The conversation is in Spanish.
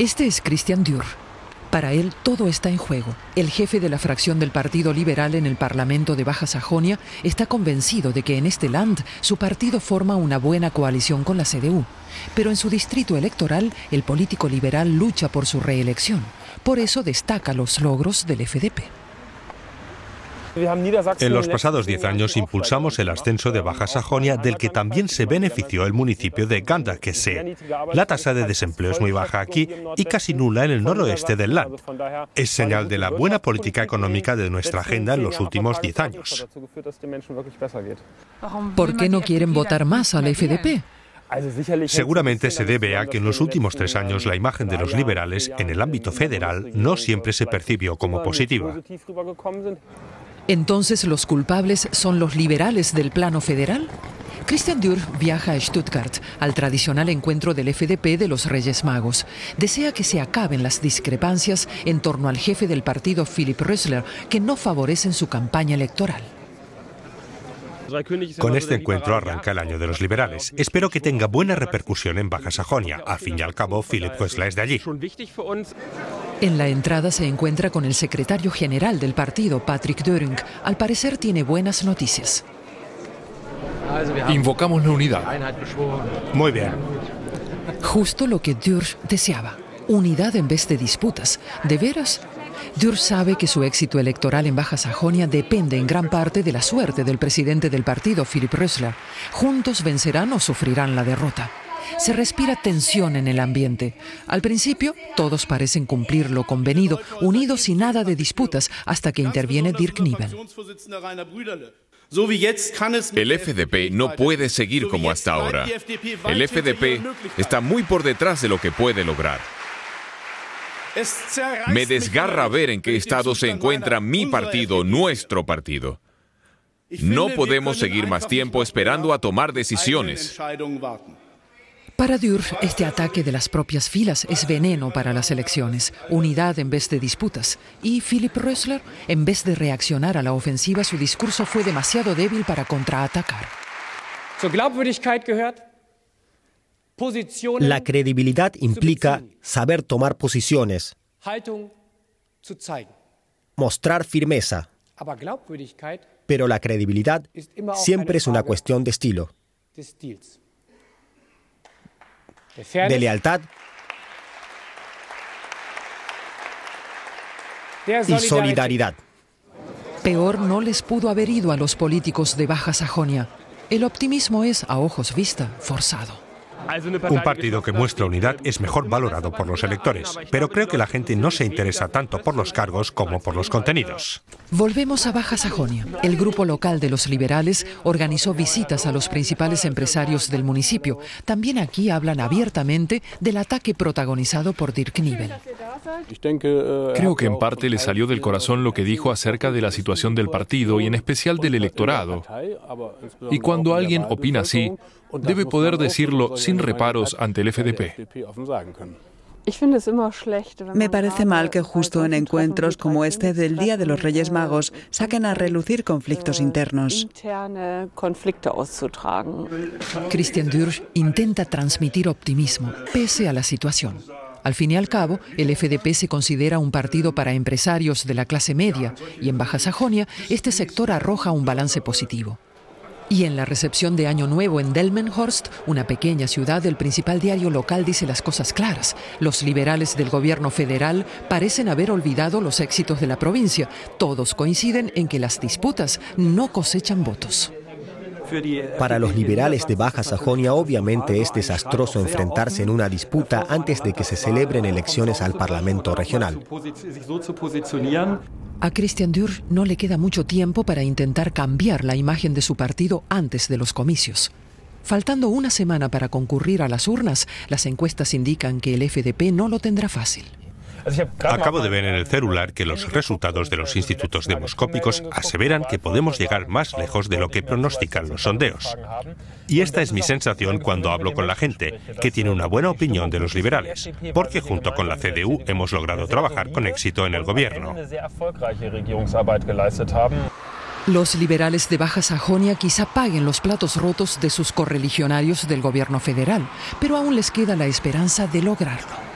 Este es Christian Dürr. Para él todo está en juego. El jefe de la fracción del Partido Liberal en el Parlamento de Baja Sajonia está convencido de que en este land su partido forma una buena coalición con la CDU. Pero en su distrito electoral el político liberal lucha por su reelección. Por eso destaca los logros del FDP. En los pasados diez años impulsamos el ascenso de Baja Sajonia, del que también se benefició el municipio de Gandakese. La tasa de desempleo es muy baja aquí y casi nula en el noroeste del land. Es señal de la buena política económica de nuestra agenda en los últimos diez años. ¿Por qué no quieren votar más al FDP? Seguramente se debe a que en los últimos tres años la imagen de los liberales en el ámbito federal no siempre se percibió como positiva. Entonces, ¿los culpables son los liberales del plano federal? Christian Dürr viaja a Stuttgart al tradicional encuentro del FDP de los Reyes Magos. Desea que se acaben las discrepancias en torno al jefe del partido Philipp Rösler, que no favorecen su campaña electoral. Con este encuentro arranca el año de los liberales. Espero que tenga buena repercusión en Baja Sajonia. A fin y al cabo, Philipp Rösler es de allí. En la entrada se encuentra con el secretario general del partido, Patrick Döring. Al parecer tiene buenas noticias. Invocamos la unidad. Muy bien. Justo lo que Dürr deseaba. Unidad en vez de disputas. ¿De veras? Dürr sabe que su éxito electoral en Baja Sajonia depende en gran parte de la suerte del presidente del partido, Philipp Rösler. Juntos vencerán o sufrirán la derrota. Se respira tensión en el ambiente. Al principio, todos parecen cumplir lo convenido, unidos y nada de disputas, hasta que interviene Dirk Niebel. El FDP no puede seguir como hasta ahora. El FDP está muy por detrás de lo que puede lograr. Me desgarra ver en qué estado se encuentra mi partido, nuestro partido. No podemos seguir más tiempo esperando a tomar decisiones. Para Dürr, este ataque de las propias filas es veneno para las elecciones, unidad en vez de disputas. Y Philipp Rösler, en vez de reaccionar a la ofensiva, su discurso fue demasiado débil para contraatacar. La credibilidad implica saber tomar posiciones, mostrar firmeza, pero la credibilidad siempre es una cuestión de estilo, de lealtad y solidaridad. Peor no les pudo haber ido a los políticos de Baja Sajonia. El optimismo es, a ojos vista, forzado. Un partido que muestra unidad es mejor valorado por los electores, pero creo que la gente no se interesa tanto por los cargos como por los contenidos. Volvemos a Baja Sajonia. El grupo local de los liberales organizó visitas a los principales empresarios del municipio. También aquí hablan abiertamente del ataque protagonizado por Dirk Niebel. Creo que en parte le salió del corazón lo que dijo acerca de la situación del partido y en especial del electorado. Y cuando alguien opina así, debe poder decirlo sin reparos ante el FDP. Me parece mal que justo en encuentros como este del Día de los Reyes Magos saquen a relucir conflictos internos. Christian Dürr intenta transmitir optimismo pese a la situación. Al fin y al cabo, el FDP se considera un partido para empresarios de la clase media y en Baja Sajonia este sector arroja un balance positivo. Y en la recepción de Año Nuevo en Delmenhorst, una pequeña ciudad, el principal diario local dice las cosas claras. Los liberales del gobierno federal parecen haber olvidado los éxitos de la provincia. Todos coinciden en que las disputas no cosechan votos. Para los liberales de Baja Sajonia obviamente es desastroso enfrentarse en una disputa antes de que se celebren elecciones al Parlamento regional. A Christian Dürr no le queda mucho tiempo para intentar cambiar la imagen de su partido antes de los comicios. Faltando una semana para concurrir a las urnas, las encuestas indican que el FDP no lo tendrá fácil. Acabo de ver en el celular que los resultados de los institutos demoscópicos aseveran que podemos llegar más lejos de lo que pronostican los sondeos. Y esta es mi sensación cuando hablo con la gente, que tiene una buena opinión de los liberales, porque junto con la CDU hemos logrado trabajar con éxito en el gobierno. Los liberales de Baja Sajonia quizá paguen los platos rotos de sus correligionarios del gobierno federal, pero aún les queda la esperanza de lograrlo.